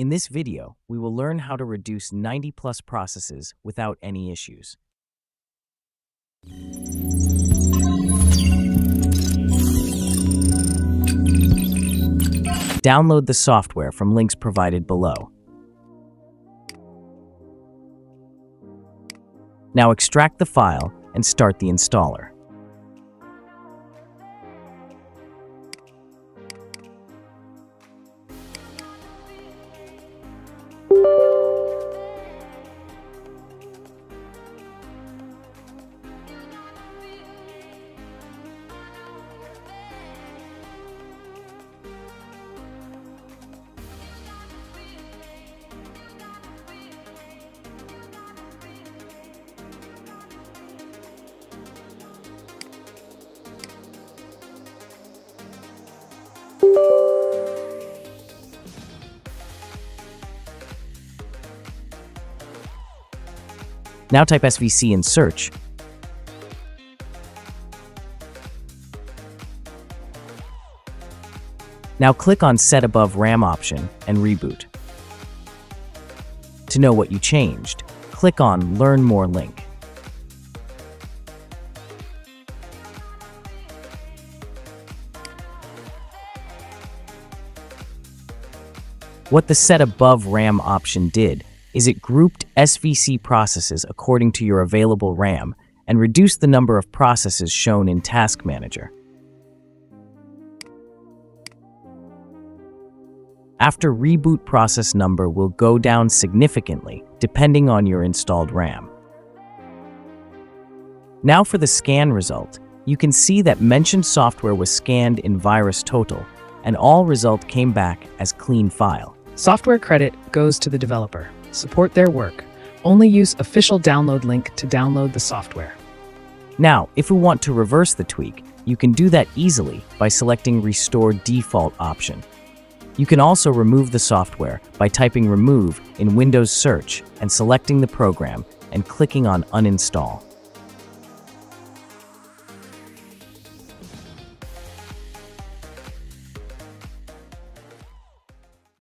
In this video, we will learn how to reduce 90 plus processes without any issues. Download the software from links provided below. Now extract the file and start the installer. Now type SVC in search. Now click on Set Above RAM option and reboot. To know what you changed, click on Learn More link. What the Set Above RAM option did is it grouped SVC processes according to your available RAM and reduced the number of processes shown in Task Manager. After reboot process number will go down significantly depending on your installed RAM. Now for the scan result, you can see that mentioned software was scanned in VirusTotal and all result came back as clean file. Software credit goes to the developer. Support their work. Only use official download link to download the software. Now, if we want to reverse the tweak, you can do that easily by selecting Restore Default option. You can also remove the software by typing Remove in Windows Search and selecting the program and clicking on Uninstall.